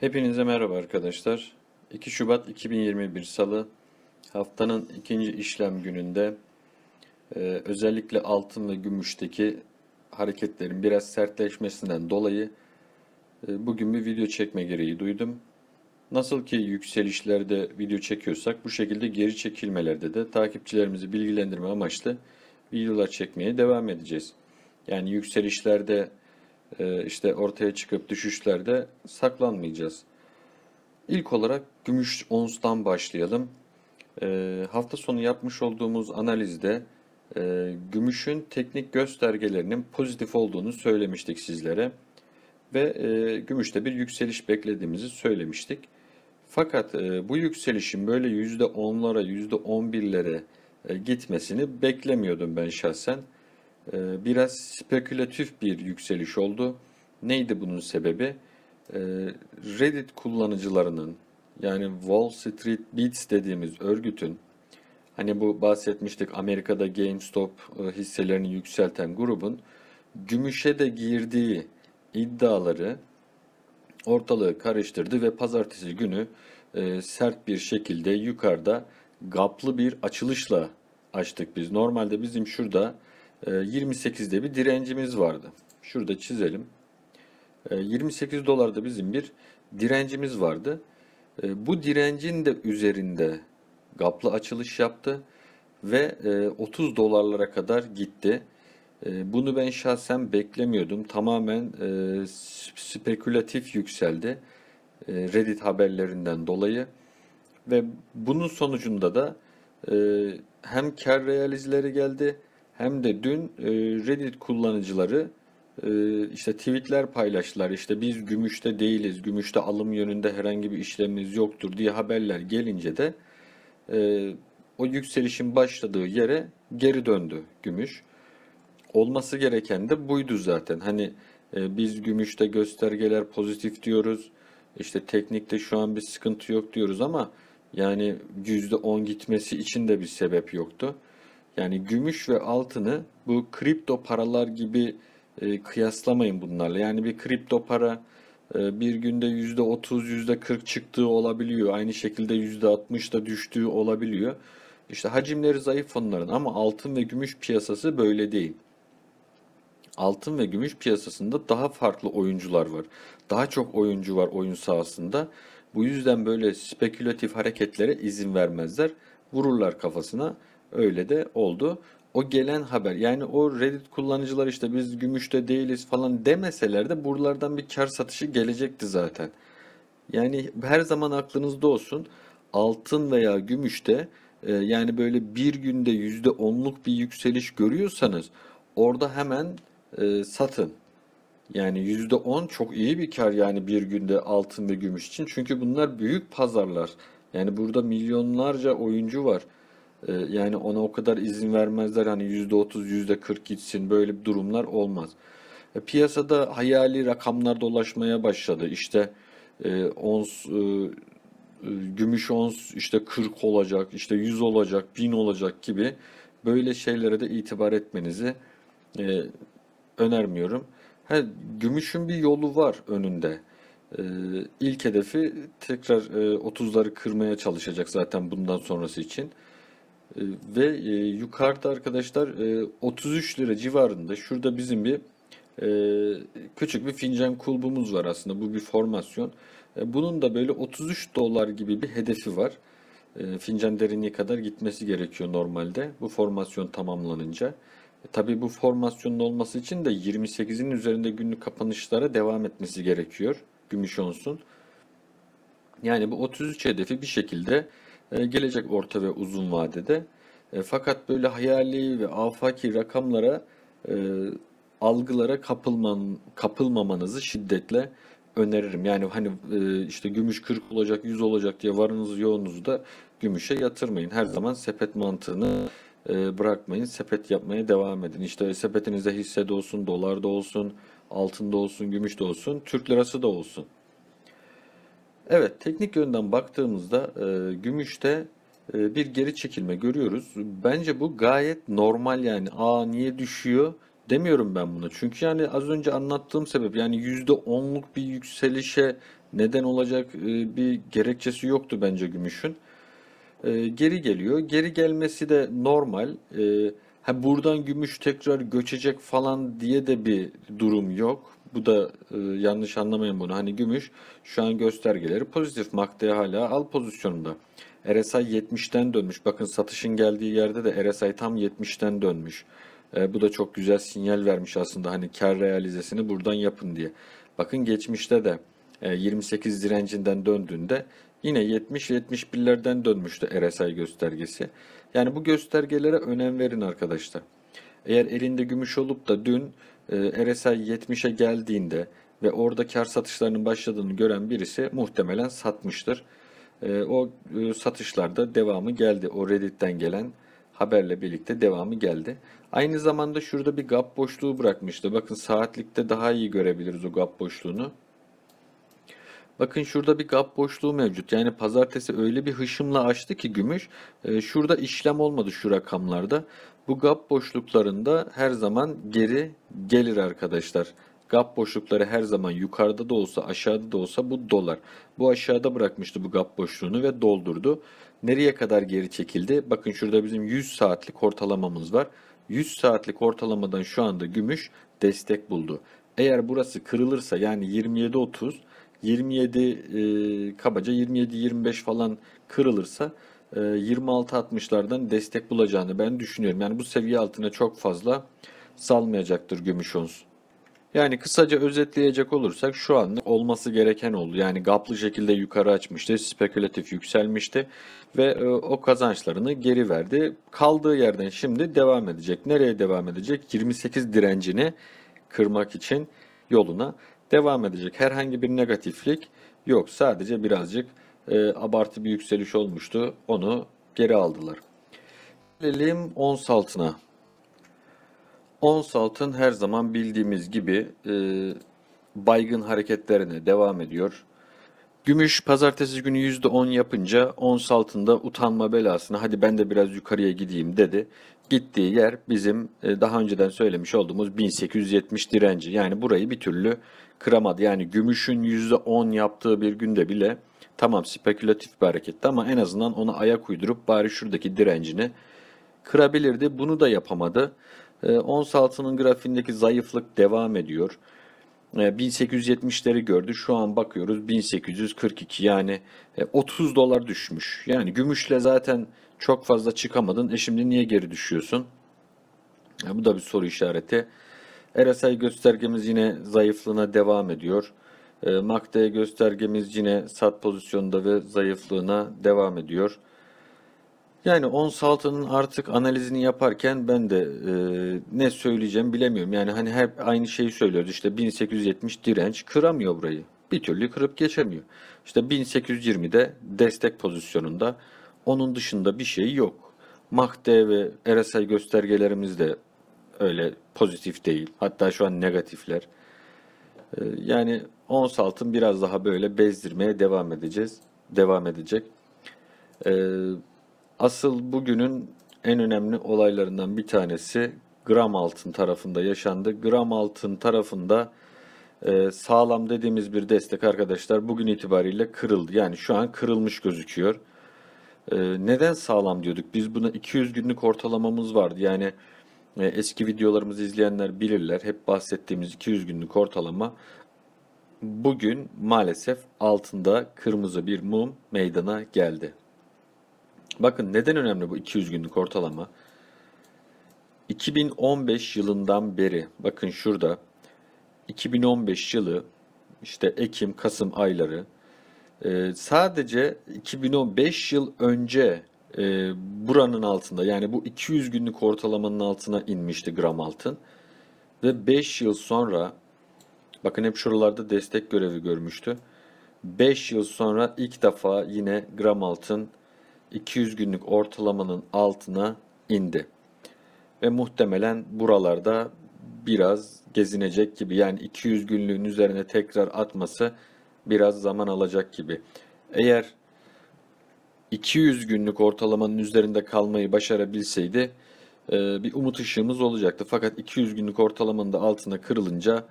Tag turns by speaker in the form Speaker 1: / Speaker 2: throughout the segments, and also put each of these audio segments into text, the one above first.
Speaker 1: Hepinize merhaba arkadaşlar. 2 Şubat 2021 Salı haftanın ikinci işlem gününde e, özellikle altın ve gümüşteki hareketlerin biraz sertleşmesinden dolayı e, bugün bir video çekme gereği duydum. Nasıl ki yükselişlerde video çekiyorsak bu şekilde geri çekilmelerde de takipçilerimizi bilgilendirme amaçlı videolar çekmeye devam edeceğiz. Yani yükselişlerde işte ortaya çıkıp düşüşlerde saklanmayacağız. İlk olarak gümüş onstan başlayalım. E, hafta sonu yapmış olduğumuz analizde e, gümüşün teknik göstergelerinin pozitif olduğunu söylemiştik sizlere ve gümüşte bir yükseliş beklediğimizi söylemiştik. Fakat bu yükselişin böyle %10'lara, %11'lere gitmesini beklemiyordum ben şahsen. Ee, biraz spekülatif bir yükseliş oldu. Neydi bunun sebebi? Ee, Reddit kullanıcılarının yani Wall Street Bets dediğimiz örgütün hani bu bahsetmiştik Amerika'da GameStop e, hisselerini yükselten grubun gümüşe de girdiği iddiaları ortalığı karıştırdı ve pazartesi günü e, sert bir şekilde yukarıda gaplı bir açılışla açtık biz. Normalde bizim şurada 28'de ee, bir direncimiz vardı. Şurada çizelim. 28 ee, dolarda bizim bir direncimiz vardı. Ee, bu direncin de üzerinde gaplı açılış yaptı ve 30 e, dolarlara kadar gitti. Bunu ben şahsen beklemiyordum. Tamamen e, spekülatif yükseldi. E, Reddit haberlerinden dolayı. Ve bunun sonucunda da hem kar realizleri geldi hem de dün e, Reddit kullanıcıları e, işte tweetler paylaştılar. İşte biz gümüşte değiliz, gümüşte alım yönünde herhangi bir işlemimiz yoktur diye haberler gelince de e, o yükselişin başladığı yere geri döndü gümüş. Olması gereken de buydu zaten. Hani biz gümüşte göstergeler pozitif diyoruz. İşte teknikte şu an bir sıkıntı yok diyoruz ama yani %10 gitmesi için de bir sebep yoktu. Yani gümüş ve altını bu kripto paralar gibi e, kıyaslamayın bunlarla. Yani bir kripto para e, bir günde %30, %40 çıktığı olabiliyor. Aynı şekilde %60 da düştüğü olabiliyor. İşte hacimleri zayıf fonların ama altın ve gümüş piyasası böyle değil. Altın ve gümüş piyasasında daha farklı oyuncular var. Daha çok oyuncu var oyun sahasında. Bu yüzden böyle spekülatif hareketlere izin vermezler. Vururlar kafasına. Öyle de oldu. O gelen haber yani o Reddit kullanıcılar işte biz gümüşte değiliz falan demeseler de buralardan bir kar satışı gelecekti zaten. Yani her zaman aklınızda olsun altın veya gümüşte e, yani böyle bir günde yüzde onluk bir yükseliş görüyorsanız orada hemen e, satın. Yani yüzde on çok iyi bir kar yani bir günde altın ve gümüş için. Çünkü bunlar büyük pazarlar. Yani burada milyonlarca oyuncu var. Ee, yani ona o kadar izin vermezler hani %30 %40 gitsin böyle bir durumlar olmaz. E, piyasada hayali rakamlar dolaşmaya başladı. İşte e, ons e, e gümüş ons işte 40 olacak, işte 100 olacak, 1000 olacak gibi böyle şeylere de itibar etmenizi e, önermiyorum. Ha, gümüşün bir yolu var önünde. E, ilk hedefi tekrar e, 30'ları kırmaya çalışacak zaten bundan sonrası için. Ee, ve e, yukarıda arkadaşlar e, 33 lira civarında şurada bizim bir e, küçük bir fincan kulbumuz var aslında bu bir formasyon. E, bunun da böyle 33 dolar gibi bir hedefi var. E, fincan derinliği kadar gitmesi gerekiyor normalde bu formasyon tamamlanınca. E, tabii bu formasyonun olması için de 28'in üzerinde günlük kapanışlara devam etmesi gerekiyor. Gümüş onsun. Yani bu 33 hedefi bir şekilde gelecek orta ve uzun vadede. E, fakat böyle hayali ve afaki rakamlara, e, algılara kapılman, kapılmamanızı şiddetle öneririm. Yani hani işte gümüş 40 olacak, 100 olacak diye varınızı yoğunuzu da gümüşe yatırmayın. Her zaman sepet mantığını bırakmayın. Sepet yapmaya devam edin. İşte sepetinizde hisse de olsun, dolar da olsun, altın da olsun, gümüş de olsun, Türk lirası da olsun. Evet, teknik yönden baktığımızda e, gümüşte e, bir geri çekilme görüyoruz. Bence bu gayet normal yani. Aa niye düşüyor demiyorum ben bunu. Çünkü yani az önce anlattığım sebep yani %10'luk bir yükselişe Neden olacak e, bir gerekçesi yoktu bence gümüşün. E, geri geliyor. Geri gelmesi de normal. E, ha buradan gümüş tekrar göçecek falan diye de bir durum yok. Bu da e, yanlış anlamayın bunu. Hani gümüş şu an göstergeleri pozitif. MACD hala al pozisyonunda. RSI 70'ten dönmüş. Bakın satışın geldiği yerde de RSI tam 70'ten dönmüş. E, bu da çok güzel sinyal vermiş aslında. Hani kar realizesini buradan yapın diye. Bakın geçmişte de e, 28 direncinden döndüğünde yine 70-71'lerden dönmüştü RSI göstergesi. Yani bu göstergelere önem verin arkadaşlar. Eğer elinde gümüş olup da dün e, RSI 70'e geldiğinde ve orada kar satışlarının başladığını gören birisi muhtemelen satmıştır. E, o e, satışlarda devamı geldi. O Reddit'ten gelen haberle birlikte devamı geldi. Aynı zamanda şurada bir gap boşluğu bırakmıştı. Bakın saatlikte daha iyi görebiliriz o gap boşluğunu. Bakın şurada bir gap boşluğu mevcut. Yani pazartesi öyle bir hışımla açtı ki gümüş. E, şurada işlem olmadı şu rakamlarda. Bu gap boşluklarında her zaman geri gelir arkadaşlar. Gap boşlukları her zaman yukarıda da olsa aşağıda da olsa bu dolar. Bu aşağıda bırakmıştı bu gap boşluğunu ve doldurdu. Nereye kadar geri çekildi? Bakın şurada bizim 100 saatlik ortalamamız var. 100 saatlik ortalamadan şu anda gümüş destek buldu. Eğer burası kırılırsa yani 27.30 27 e, kabaca 27-25 falan kırılırsa 26-60'lardan destek bulacağını ben düşünüyorum. Yani bu seviye altına çok fazla salmayacaktır gümüş ons. Yani kısaca özetleyecek olursak şu anda olması gereken oldu. Yani gaplı şekilde yukarı açmıştı, spekülatif yükselmişti ve e, o kazançlarını geri verdi. Kaldığı yerden şimdi devam edecek. Nereye devam edecek? 28 direncini kırmak için yoluna devam edecek. Herhangi bir negatiflik yok. Sadece birazcık e, abartı bir yükseliş olmuştu. Onu geri aldılar. Gelelim ons altına. Ons altın her zaman bildiğimiz gibi e, baygın hareketlerine devam ediyor. Gümüş pazartesi günü %10 yapınca ons altında utanma belasına hadi ben de biraz yukarıya gideyim dedi. Gittiği yer bizim e, daha önceden söylemiş olduğumuz 1870 direnci. Yani burayı bir türlü kıramadı. Yani gümüşün %10 yaptığı bir günde bile tamam spekülatif bir hareketti ama en azından ona ayak uydurup bari şuradaki direncini kırabilirdi. Bunu da yapamadı. E, ons altının grafiğindeki zayıflık devam ediyor. 1870'leri e, gördü. Şu an bakıyoruz 1842 yani 30 dolar düşmüş. Yani gümüşle zaten çok fazla çıkamadın. E şimdi niye geri düşüyorsun? Ya bu da bir soru işareti. RSI göstergemiz yine zayıflığına devam ediyor. E, MACD göstergemiz yine sat pozisyonda ve zayıflığına devam ediyor. Yani ons altının artık analizini yaparken ben de e, ne söyleyeceğim bilemiyorum. Yani hani hep aynı şeyi söylüyoruz. İşte 1870 direnç kıramıyor burayı. Bir türlü kırıp geçemiyor. İşte 1820'de destek pozisyonunda. Onun dışında bir şey yok. MACD ve RSI göstergelerimiz de öyle pozitif değil. Hatta şu an negatifler. E, yani ons altın biraz daha böyle bezdirmeye devam edeceğiz. Devam edecek. Eee Asıl bugünün en önemli olaylarından bir tanesi gram altın tarafında yaşandı. Gram altın tarafında e, sağlam dediğimiz bir destek arkadaşlar bugün itibariyle kırıldı. Yani şu an kırılmış gözüküyor. E, neden sağlam diyorduk? Biz buna 200 günlük ortalamamız vardı. Yani eski videolarımızı izleyenler bilirler. Hep bahsettiğimiz 200 günlük ortalama bugün maalesef altında kırmızı bir mum meydana geldi. Bakın neden önemli bu 200 günlük ortalama? 2015 yılından beri bakın şurada 2015 yılı işte Ekim, Kasım ayları e, sadece 2015 yıl önce e, buranın altında yani bu 200 günlük ortalamanın altına inmişti gram altın ve 5 yıl sonra bakın hep şuralarda destek görevi görmüştü. 5 yıl sonra ilk defa yine gram altın 200 günlük ortalamanın altına indi. Ve muhtemelen buralarda biraz gezinecek gibi. Yani 200 günlüğün üzerine tekrar atması biraz zaman alacak gibi. Eğer 200 günlük ortalamanın üzerinde kalmayı başarabilseydi e, bir umut ışığımız olacaktı. Fakat 200 günlük ortalamanın da altına kırılınca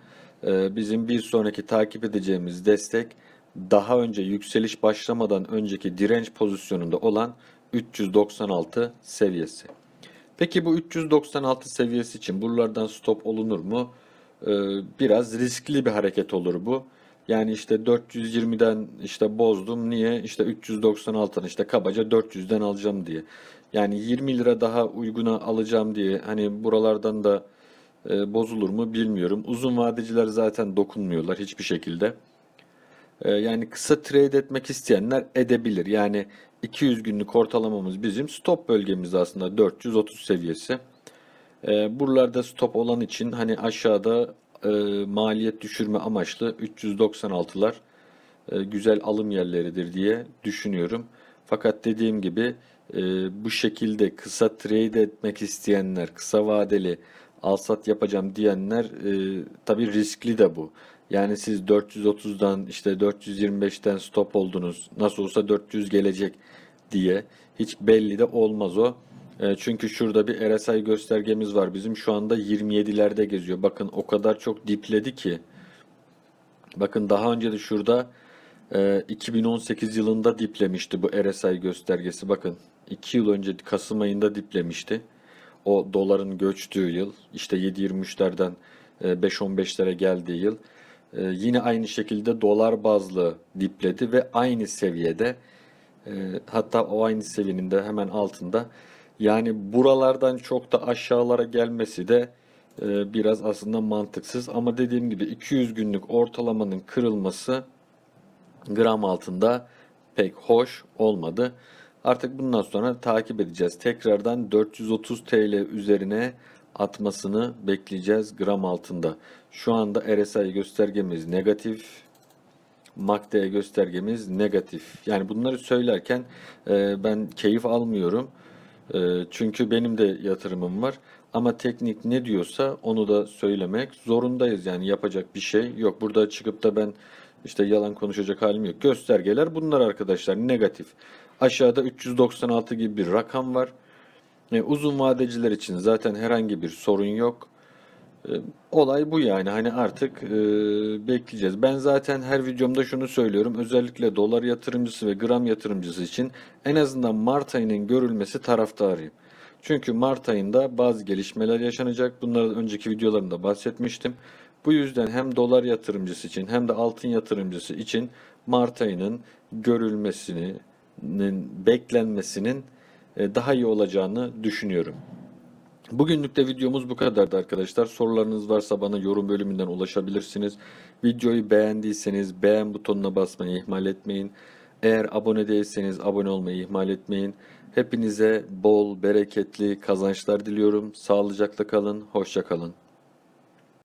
Speaker 1: e, bizim bir sonraki takip edeceğimiz destek daha önce yükseliş başlamadan önceki direnç pozisyonunda olan 396 seviyesi. Peki bu 396 seviyesi için buralardan stop olunur mu? Ee, biraz riskli bir hareket olur bu. Yani işte 420'den işte bozdum. Niye? İşte 396'dan işte kabaca 400'den alacağım diye. Yani 20 lira daha uyguna alacağım diye hani buralardan da e, bozulur mu bilmiyorum. Uzun vadeciler zaten dokunmuyorlar hiçbir şekilde. E, yani kısa trade etmek isteyenler edebilir. Yani 200 günlük ortalamamız bizim stop bölgemiz aslında 430 seviyesi. E, buralarda stop olan için hani aşağıda e, maliyet düşürme amaçlı 396'lar e, güzel alım yerleridir diye düşünüyorum. Fakat dediğim gibi e, bu şekilde kısa trade etmek isteyenler, kısa vadeli alsat yapacağım diyenler e, tabii riskli de bu. Yani siz 430'dan işte 425'ten stop oldunuz. Nasıl olsa 400 gelecek diye hiç belli de olmaz o. E, çünkü şurada bir RSI göstergemiz var bizim. Şu anda 27'lerde geziyor. Bakın o kadar çok dipledi ki. Bakın daha önce de şurada e, 2018 yılında diplemişti bu RSI göstergesi. Bakın 2 yıl önce Kasım ayında diplemişti. O doların göçtüğü yıl. işte 7.23'lerden e, 5.15'lere geldiği yıl. E, yine aynı şekilde dolar bazlı dipledi ve aynı seviyede e, hatta o aynı seviyenin de hemen altında yani buralardan çok da aşağılara gelmesi de e, biraz aslında mantıksız. Ama dediğim gibi 200 günlük ortalamanın kırılması gram altında pek hoş olmadı. Artık bundan sonra takip edeceğiz. Tekrardan 430 TL üzerine atmasını bekleyeceğiz gram altında. Şu anda RSI göstergemiz negatif. MACD göstergemiz negatif. Yani bunları söylerken e, ben keyif almıyorum. E, çünkü benim de yatırımım var. Ama teknik ne diyorsa onu da söylemek zorundayız. Yani yapacak bir şey yok. Burada çıkıp da ben işte yalan konuşacak halim yok. Göstergeler bunlar arkadaşlar negatif. Aşağıda 396 gibi bir rakam var. E, uzun vadeciler için zaten herhangi bir sorun yok. Olay bu yani hani artık e, bekleyeceğiz. Ben zaten her videomda şunu söylüyorum. Özellikle dolar yatırımcısı ve gram yatırımcısı için en azından Mart ayının görülmesi taraftarıyım. Çünkü Mart ayında bazı gelişmeler yaşanacak. Bunlardan önceki videolarımda bahsetmiştim. Bu yüzden hem dolar yatırımcısı için hem de altın yatırımcısı için Mart ayının görülmesinin, beklenmesinin e, daha iyi olacağını düşünüyorum. Bugünlük de videomuz bu kadardı arkadaşlar. Sorularınız varsa bana yorum bölümünden ulaşabilirsiniz. Videoyu beğendiyseniz beğen butonuna basmayı ihmal etmeyin. Eğer abone değilseniz abone olmayı ihmal etmeyin. Hepinize bol, bereketli kazançlar diliyorum. Sağlıcakla kalın, hoşça kalın.